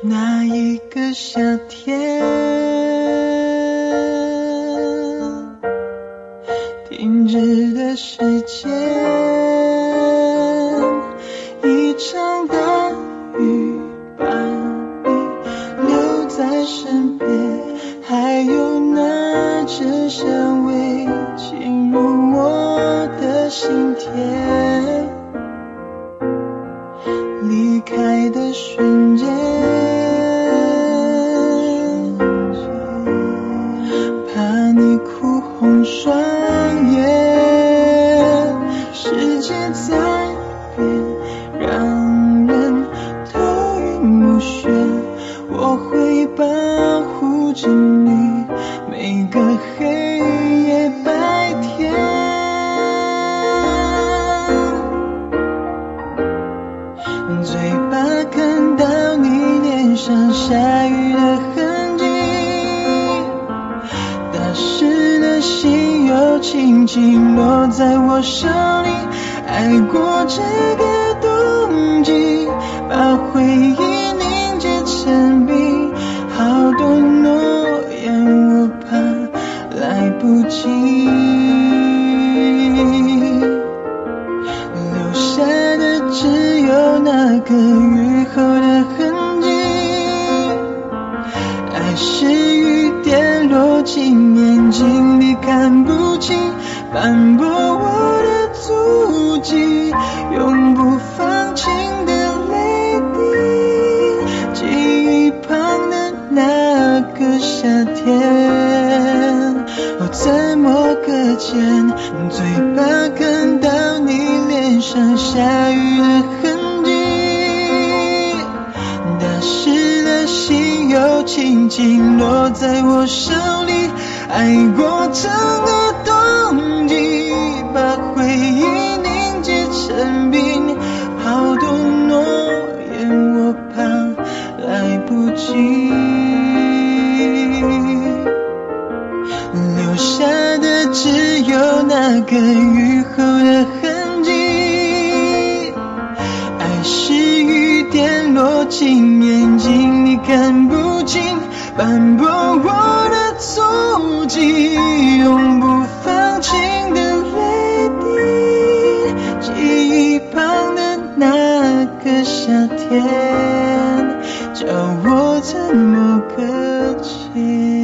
那一个夏天，停止的时间，一场大雨把你留在身边，还有那阵香味双眼，世界在变，让人头晕目眩。我会保护着轻轻落在我手里。爱过这个冬季，把回忆眼睛里看不清，斑驳我的足迹，永不放晴的泪滴。记忆旁的那个夏天，哦，怎么搁浅？嘴巴跟轻轻落在我手里。爱过整个冬季，把回忆凝结成冰，好多诺言我怕来不及。留下的只有那个雨后的痕迹。爱是雨点落进眼睛你看不斑驳我的足迹，永不放晴的泪滴。记忆旁的那个夏天，叫我怎么搁浅？